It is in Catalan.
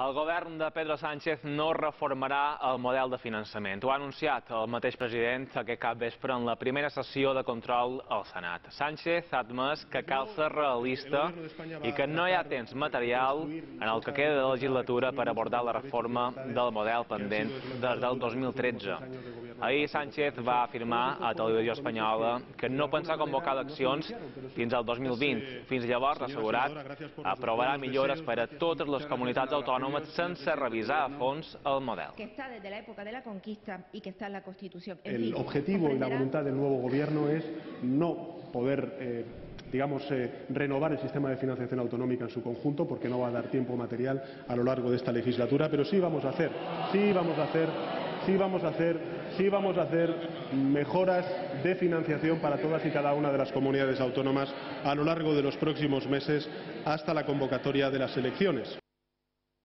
El govern de Pedro Sánchez no reformarà el model de finançament. Ho ha anunciat el mateix president aquest cap vespre en la primera sessió de control al Senat. Sánchez ha admès que cal ser realista i que no hi ha temps material en el que queda de legislatura per abordar la reforma del model pendent des del 2013. Ahir Sánchez va afirmar a Televisió Espanyola que no pensa convocar eleccions fins al 2020. Fins llavors, ha assegurat, aprovarà millores per a totes les comunitats autònomes sense revisar a fons el model. que está desde la época de la conquista y que está en la Constitución. En El objetivo y la voluntad del nuevo gobierno es no poder, eh, digamos, eh, renovar el sistema de financiación autonómica en su conjunto, porque no va a dar tiempo material a lo largo de esta legislatura, pero sí vamos a hacer, sí vamos a hacer, sí vamos a hacer, vamos a hacer mejoras de financiación para todas y cada una de las comunidades autónomas a lo largo de los próximos meses hasta la convocatoria de las elecciones.